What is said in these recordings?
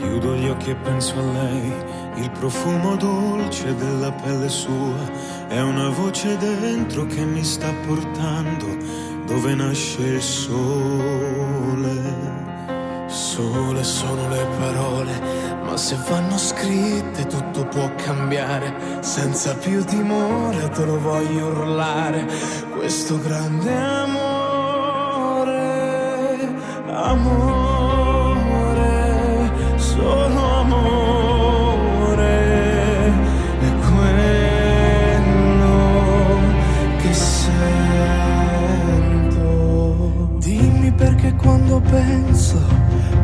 Chiudo gli occhi e penso a lei, il profumo dolce della pelle sua, è una voce dentro che mi sta portando dove nasce il sole. Sole sono le parole, ma se vanno scritte tutto può cambiare. Senza più timore te lo voglio urlare, questo grande amore, amore. quando penso,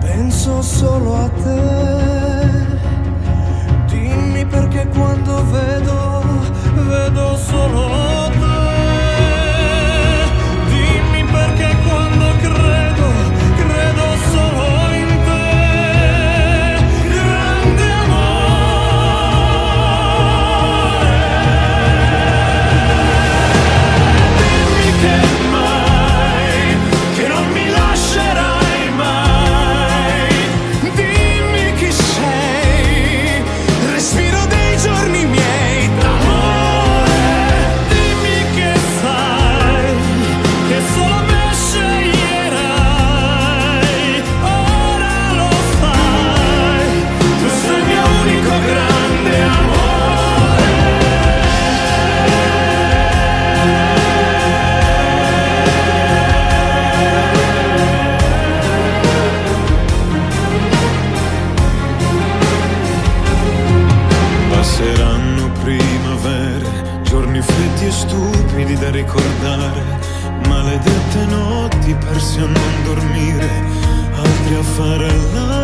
penso solo a te. Dimmi perché quando stupidi da ricordare, maledette notti persi a non dormire, altri a fare l'amore.